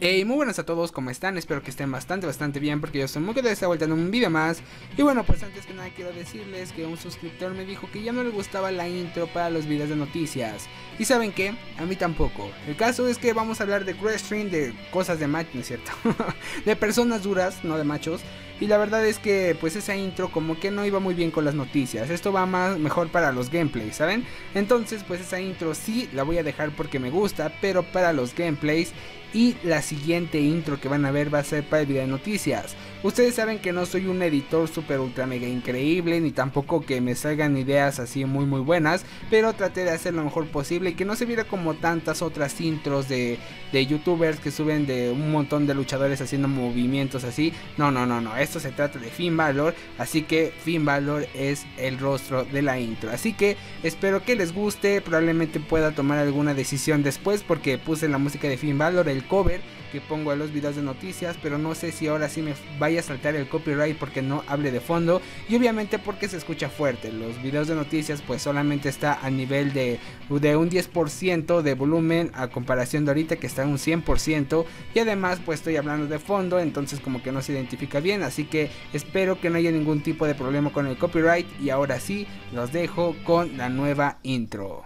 Muy buenas a todos, ¿cómo están? Espero que estén bastante, bastante bien porque yo soy muy de estar vuelta en un video más Y bueno, pues antes que nada quiero decirles que un suscriptor me dijo que ya no le gustaba la intro para los videos de noticias Y ¿saben qué? A mí tampoco El caso es que vamos a hablar de wrestling, de cosas de machos, ¿no es cierto? de personas duras, no de machos y la verdad es que pues esa intro como que no iba muy bien con las noticias. Esto va más mejor para los gameplays, ¿saben? Entonces pues esa intro sí la voy a dejar porque me gusta, pero para los gameplays y la siguiente intro que van a ver va a ser para el video de noticias. Ustedes saben que no soy un editor super ultra mega increíble ni tampoco que me salgan ideas así muy muy buenas, pero traté de hacer lo mejor posible y que no se viera como tantas otras intros de, de youtubers que suben de un montón de luchadores haciendo movimientos así. No, no, no, no, esto se trata de Finn Balor, así que Finn Balor es el rostro de la intro. Así que espero que les guste, probablemente pueda tomar alguna decisión después porque puse la música de Finn Balor, el cover que pongo a los videos de noticias, pero no sé si ahora sí me vaya a saltar el copyright porque no hable de fondo y obviamente porque se escucha fuerte. Los videos de noticias pues solamente está a nivel de, de un 10% de volumen a comparación de ahorita que está en un 100% y además pues estoy hablando de fondo, entonces como que no se identifica bien, así que espero que no haya ningún tipo de problema con el copyright y ahora sí los dejo con la nueva intro.